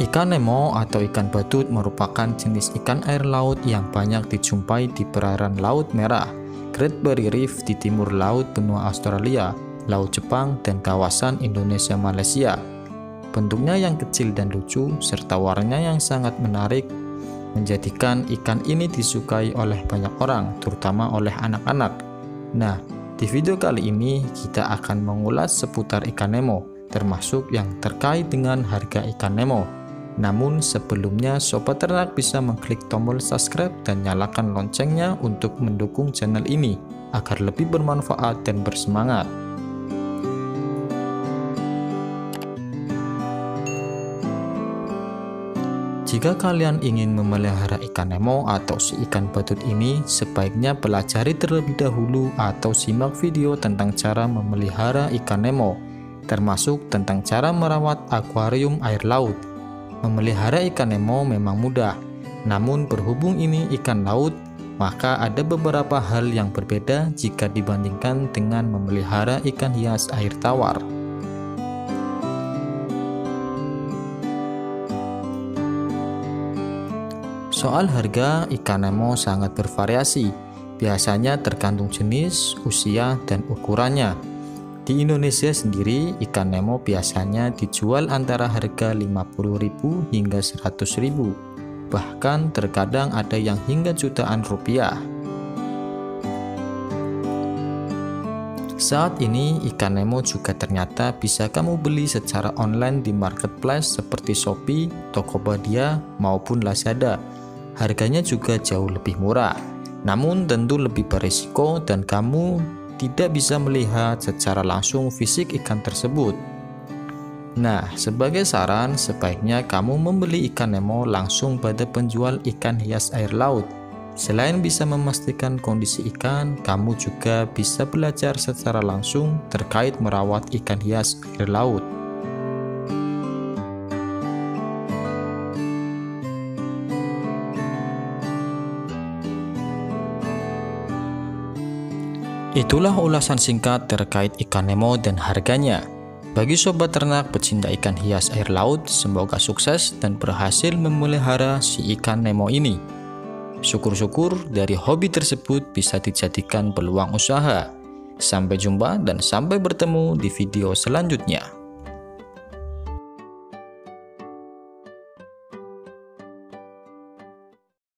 Ikan Nemo atau ikan badut merupakan jenis ikan air laut yang banyak dijumpai di perairan Laut Merah, Great Barrier Reef di timur laut benua Australia, Laut Jepang, dan kawasan Indonesia Malaysia. Bentuknya yang kecil dan lucu, serta warnanya yang sangat menarik, menjadikan ikan ini disukai oleh banyak orang, terutama oleh anak-anak. Nah, di video kali ini kita akan mengulas seputar ikan Nemo, termasuk yang terkait dengan harga ikan Nemo. Namun sebelumnya Sobat Ternak bisa mengklik tombol subscribe dan nyalakan loncengnya untuk mendukung channel ini agar lebih bermanfaat dan bersemangat. Jika kalian ingin memelihara ikan Nemo atau si ikan badut ini, sebaiknya pelajari terlebih dahulu atau simak video tentang cara memelihara ikan Nemo, termasuk tentang cara merawat akuarium air laut Memelihara ikan Nemo memang mudah, namun berhubung ini ikan laut, maka ada beberapa hal yang berbeda jika dibandingkan dengan memelihara ikan hias air tawar. Soal harga, ikan Nemo sangat bervariasi, biasanya tergantung jenis, usia, dan ukurannya. Di Indonesia sendiri, ikan Nemo biasanya dijual antara harga 50.000 hingga 100.000. Bahkan terkadang ada yang hingga jutaan rupiah. Saat ini, ikan Nemo juga ternyata bisa kamu beli secara online di marketplace seperti Shopee, Tokopedia, maupun Lazada. Harganya juga jauh lebih murah, namun tentu lebih berisiko dan kamu tidak bisa melihat secara langsung fisik ikan tersebut. Nah, sebagai saran, sebaiknya kamu membeli ikan Nemo langsung pada penjual ikan hias air laut. Selain bisa memastikan kondisi ikan, kamu juga bisa belajar secara langsung terkait merawat ikan hias air laut. Itulah ulasan singkat terkait ikan Nemo dan harganya. Bagi sobat ternak pecinta ikan hias air laut, semoga sukses dan berhasil memelihara si ikan Nemo ini. Syukur-syukur dari hobi tersebut bisa dijadikan peluang usaha. Sampai jumpa dan sampai bertemu di video selanjutnya.